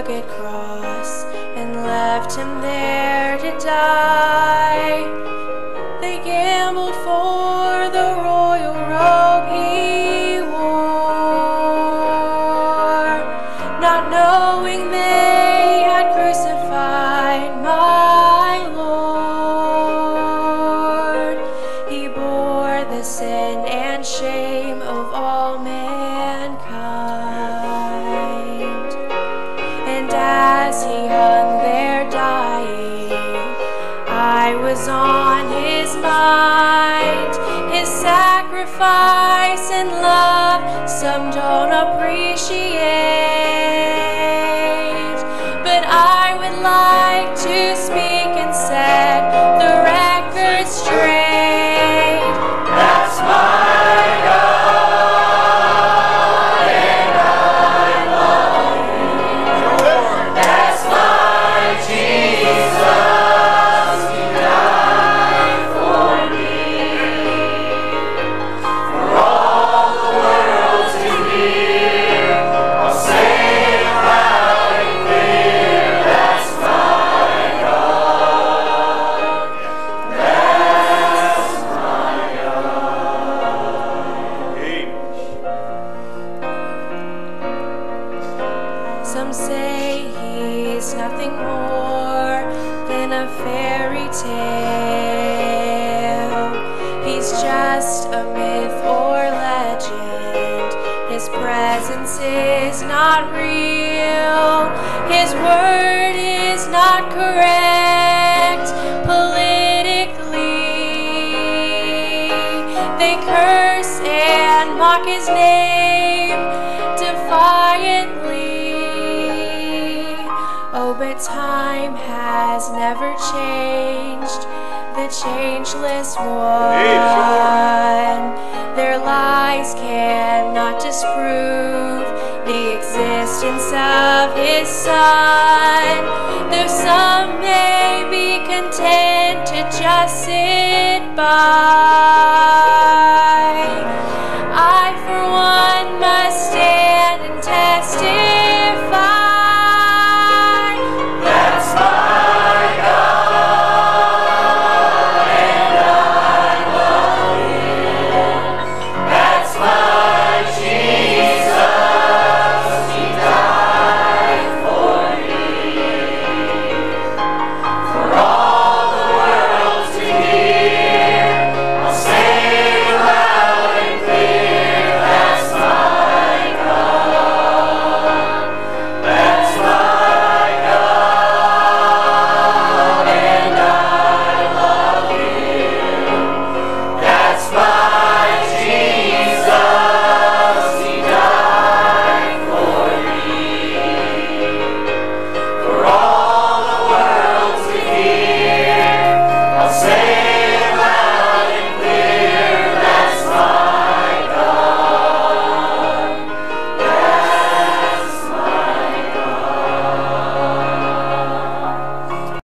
rugged cross and left him there to die. They gambled for the royal robe he wore, not knowing they as he hung there dying, I was on his mind. His sacrifice and love, some don't appreciate. Some say he's nothing more than a fairy tale. He's just a myth or legend. His presence is not real. His word is not correct politically. They curse and mock his name but time has never changed the changeless one. Their lies cannot disprove the existence of his son. Though some may be content to just sit by.